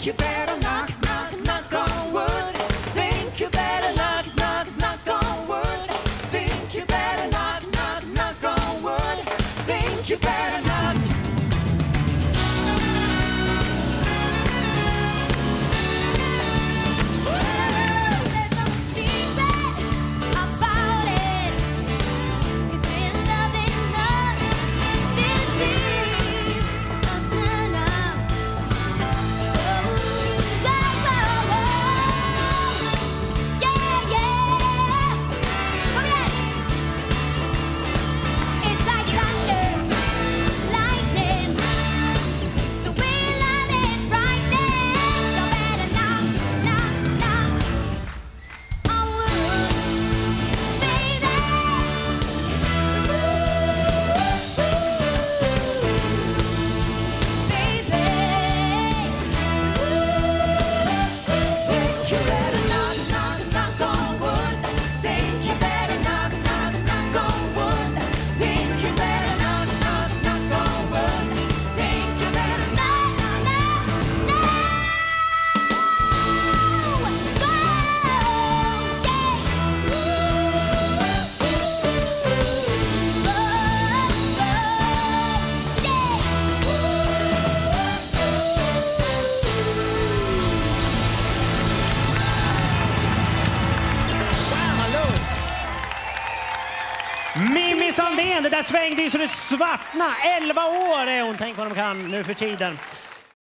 You better knock, knock, knock on wood. Think you better knock, knock, knock on wood. Think you better knock, knock, knock on wood. Think you better. Mimmi Sandén, det där svängde ju så det svartna. 11 år är hon, tänk vad de kan nu för tiden.